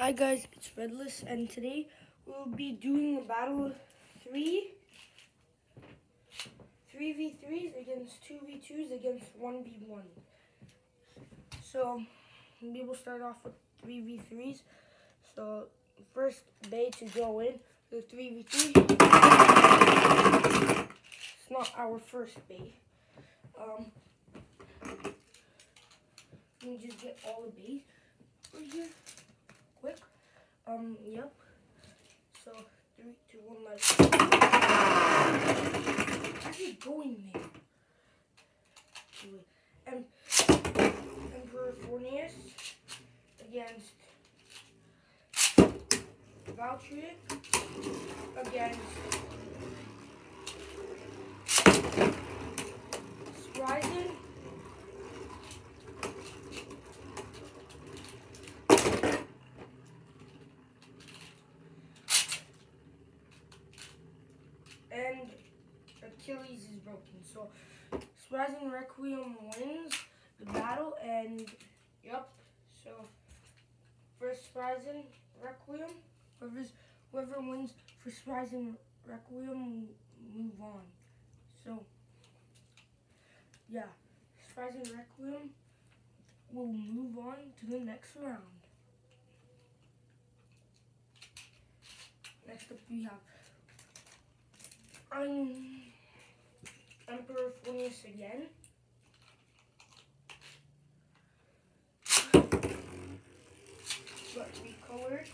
Hi guys, it's Redless, and today we'll be doing a battle of three, three v threes against two v twos against one v one. So we will start off with three v threes. So first bay to go in the three v three. It's not our first bay. Um, let me just get all the bays right here quick. Um, yep. So, three, two, one, let's. Actually, going there. And Emperor Forneus against Valtryek against Spryzen and Achilles is broken. So Spryzen Requiem wins the battle and yep. So first Spryzen Requiem, whoever's whoever wins for Spryzen Requiem move on. So yeah, Spryzen Requiem will move on to the next round. Next up we have I'm Emperor Forneus again. But recolored.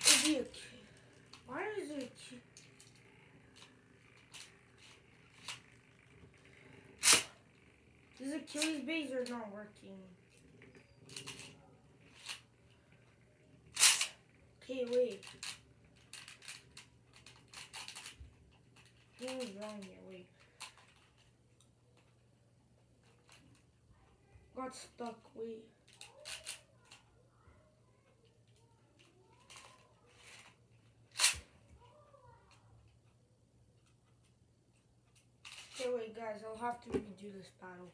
Is he a kid? Why is it a kid? Achilles base are not working. Okay, wait. Something's wrong here, wait. Got stuck, wait. Okay, wait, guys, I'll have to redo this battle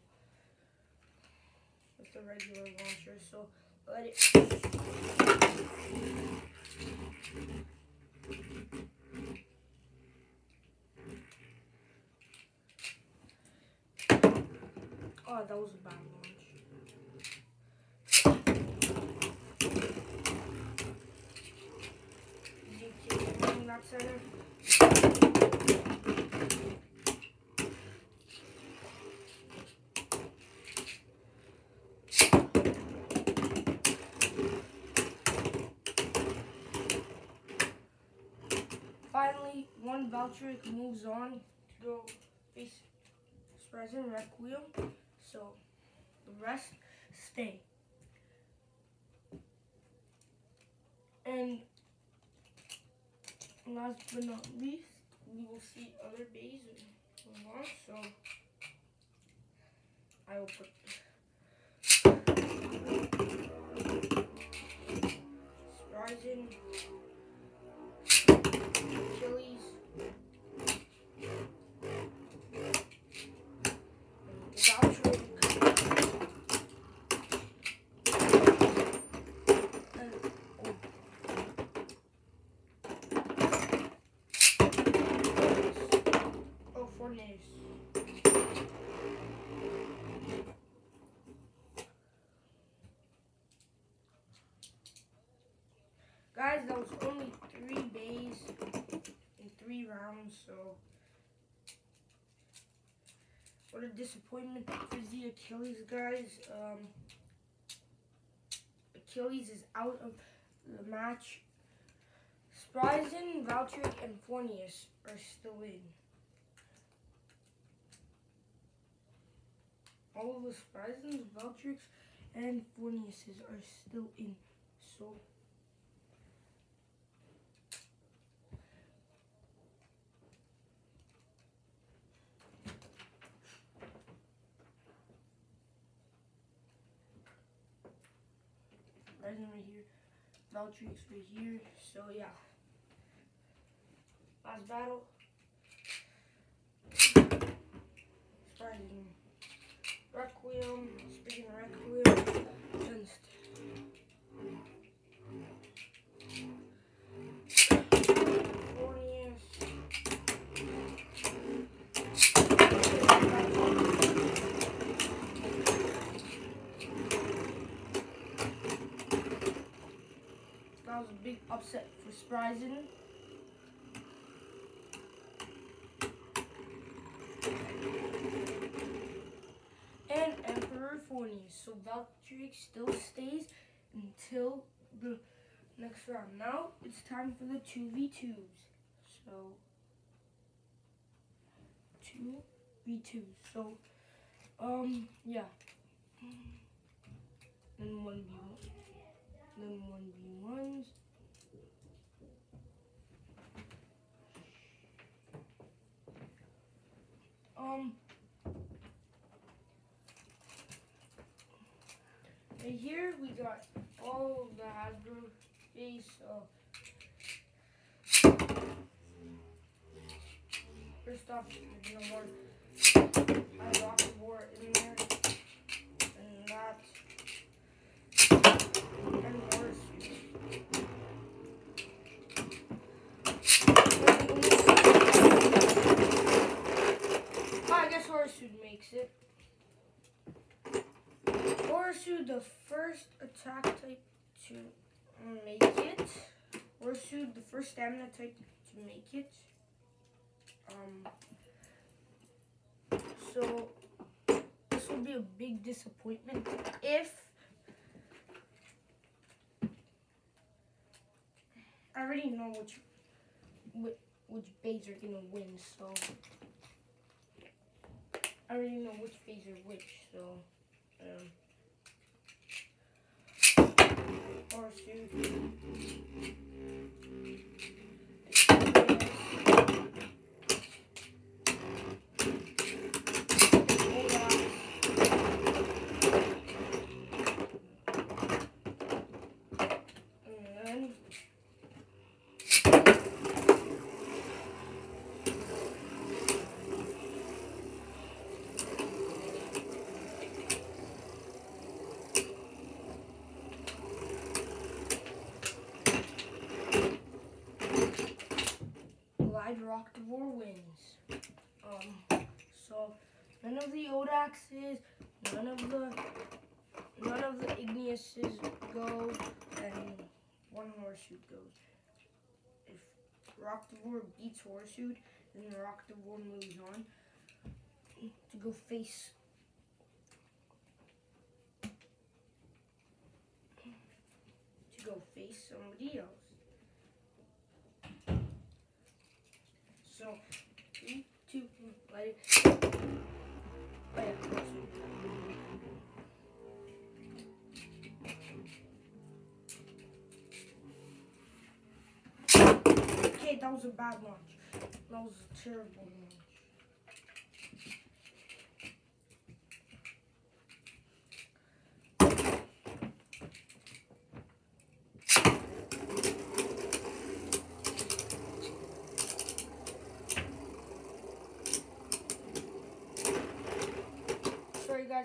with the regular launcher, so let it. Oh, that was a bad launch. ZK in that center. Finally, moves on to go face Spryzen Requiem. So the rest stay. And last but not least, we will see other bays move on. So I will put Spryzen, Achilles, Valtryek, and oh. Oh, Fornace. Guys, that was only three bays in three rounds, so what a disappointment for the Achilles guys. Um, Achilles is out of the match. Spryzen, Valtryek, and Forneus are still in. All of the Spryzens, Valtryeks, and Forneuses are still in. So Spryzen right here, Valtryeks right here. So yeah. Last battle. Spryzen Requiem, speaking of big upset for Spryzen. And Emperor Forney. So Valtryek still stays until the next round. Now it's time for the 2v2s. So 2v2s. So um yeah. And 1v1. Then 1v1s. Um And here we got all the Hasbro face. So first off, there's no more I rock war in there, and that, The first attack type to make it. Horsu, the first stamina type to make it. Um, so, this will be a big disappointment if I already know which which, which bays are gonna win, so I already know which bays are which, so um horseshoe. And then Glide Roktavor wins. Um, so none of the Odaxes, none of the none of the Igneuses go, and one Horseshoe goes. If Roktavor beats Horseshoe, then Roktavor moves on to go face. To go face somebody else. Okay, that was a bad launch. That was a terrible launch. Sorry guys,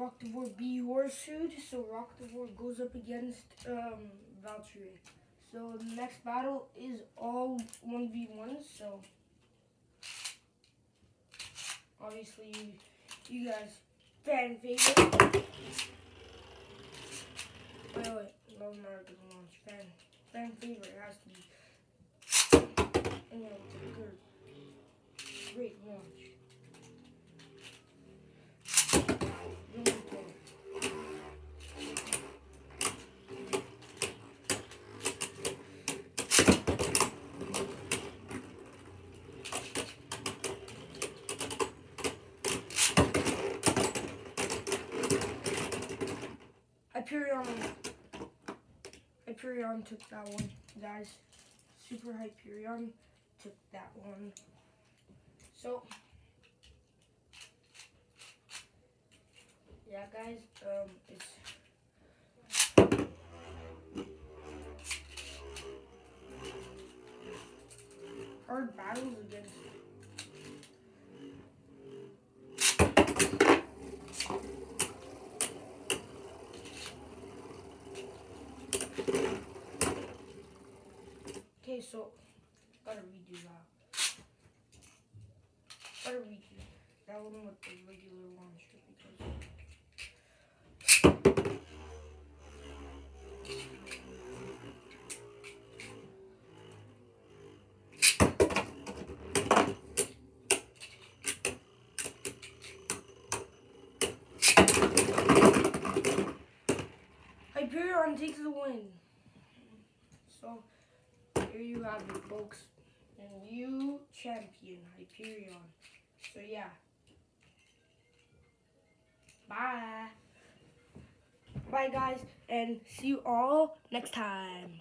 launch. Roktavor, Roktavor B Horseshoe, so Roktavor goes up against um, Valkyrie. So the next battle is all 1v1. so obviously you, you guys fan favorite. Wait, wait, that was not a good launch. Fan, fan favorite has to be, know, it's a good, great launch. Hyperion. Hyperion took that one, guys. Super Hyperion took that one. So, yeah, guys, um, it's. hard battles against Okay, so gotta redo that. Gotta redo that one with the regular launcher because Hyperion takes the win. So here you have it, folks. And you champion Hyperion. So yeah. Bye. Bye guys and see you all next time.